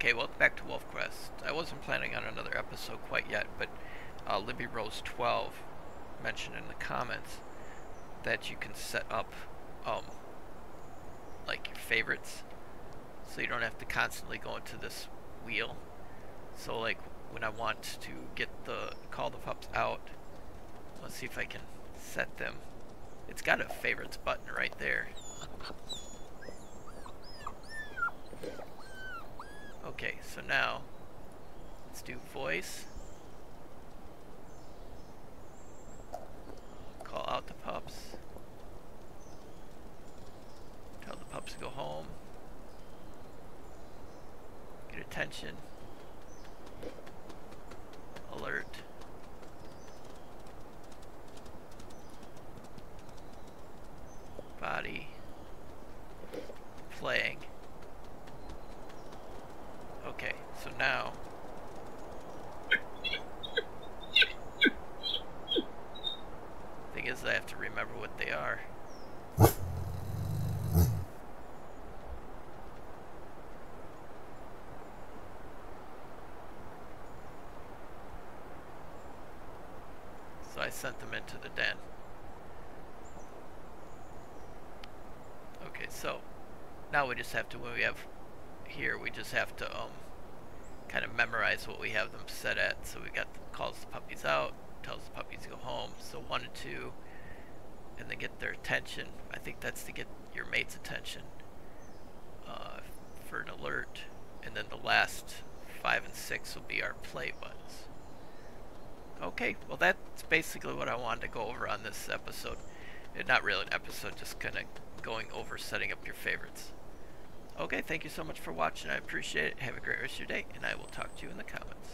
Okay, welcome back to Wolf Quest. I wasn't planning on another episode quite yet, but uh, Libby Rose 12 mentioned in the comments that you can set up um, like your favorites so you don't have to constantly go into this wheel. So like when I want to get the call the pups out, let's see if I can set them. It's got a favorites button right there. Okay, so now let's do voice. Call out the pups. Tell the pups to go home. Get attention. Alert. Body. Playing. Okay, so now thing is I have to remember what they are. So I sent them into the den. Okay, so now we just have to when we have here we just have to um kind of memorize what we have them set at. So we got the calls the puppies out, tells the puppies to go home. So one and two, and then get their attention. I think that's to get your mate's attention uh, for an alert. And then the last five and six will be our play buttons. Okay, well that's basically what I wanted to go over on this episode. Not really an episode, just kind of going over setting up your favorites. Okay, thank you so much for watching. I appreciate it. Have a great rest of your day, and I will talk to you in the comments.